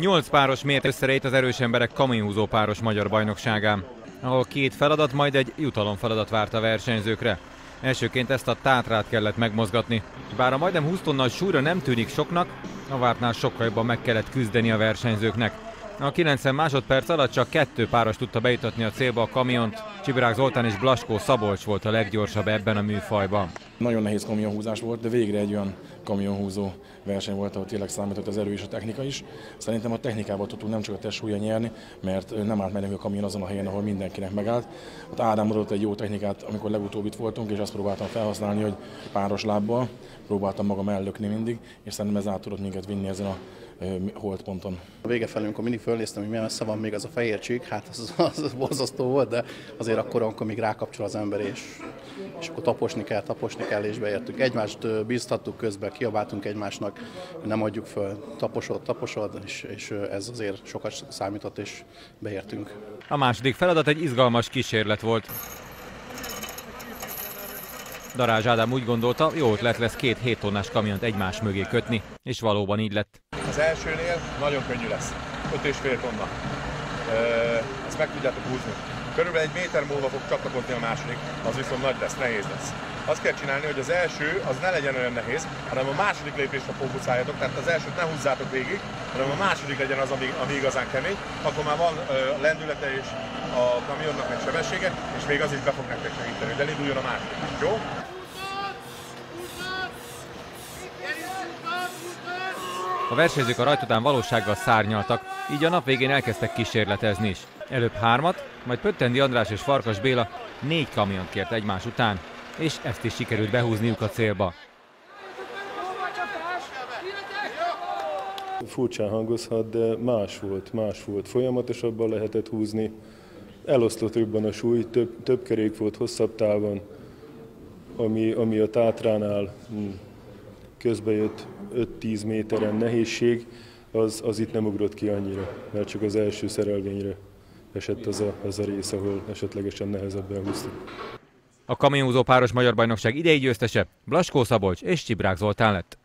Nyolc páros mért összerejt az erős emberek kamionhúzó páros magyar bajnokságán, ahol két feladat, majd egy jutalom feladat várt a versenyzőkre. Elsőként ezt a tátrát kellett megmozgatni. Bár a majdnem 20 tonnal súlyra nem tűnik soknak, a vártnál sokkal jobban meg kellett küzdeni a versenyzőknek. A 90 másodperc alatt csak kettő páros tudta bejutatni a célba a kamiont. Csibrák Zoltán és Blaskó Szabolcs volt a leggyorsabb ebben a műfajban. Nagyon nehéz kamionhúzás volt, de végre egy olyan kamionhúzó verseny volt, ahol tényleg számított az erő és a technika is. Szerintem a technikával tudtunk nem csak a testsúlya nyerni, mert nem állt meg a kamion azon a helyen, ahol mindenkinek megállt. Ott Ádám adott egy jó technikát, amikor legutóbb itt voltunk, és azt próbáltam felhasználni, hogy páros lábbal próbáltam magam ellökni mindig, és szerintem ez át tudott minket vinni ezen a holdponton. A vége felé, amikor mindig fölnéztem, hogy milyen messze van még az a fehér csík, hát az, az borzasztó volt, de azért akkor, amikor még rákapcsol az ember, és, és akkor taposni kell, taposni kell, és beértünk. Egymást bíztattuk közben, kiabáltunk egymásnak, nem adjuk föl, taposod, taposod, és, és ez azért sokat számított, és beértünk. A második feladat egy izgalmas kísérlet volt. Darázs Ádám úgy gondolta, jó ötlet lesz két 7 tonnás kamiont egymás mögé kötni, és valóban így lett. Az elsőnél nagyon könnyű lesz, 5,5 tonna. Ezt meg tudjátok húzni. Körülbelül egy méter múlva fog csatlakozni a második, az viszont nagy lesz, nehéz lesz. Azt kell csinálni, hogy az első az ne legyen olyan nehéz, hanem a második lépésre fókuszáljatok, tehát az elsőt ne húzzátok végig, hanem a második legyen az, ami, ami igazán kemény, akkor már van ö, lendülete és a kamionnak egy sebessége, és még az is be fog nektek segíteni, hogy elinduljon a második. Jó? A versenyzők a rajt után valósággal szárnyaltak, így a nap végén elkezdtek kísérletezni is. Előbb hármat, majd Pöttendi András és Farkas Béla négy kamiont kért egymás után, és ezt is sikerült behúzniuk a célba. Furcsán hangozhat, de más volt, más volt. Folyamatosabban lehetett húzni. Eloszlott jobban a súly, több, több kerék volt hosszabb távon, ami, ami a Tátránál hm, közbejött 5-10 méteren nehézség, az, az itt nem ugrott ki annyira, mert csak az első szerelvényre esett az a, az a rész, ahol esetlegesen nehezebben húztuk. A kamionhúzó páros magyar bajnokság idei győztese Blaskó Szabolcs és Csibrák Zoltán lett.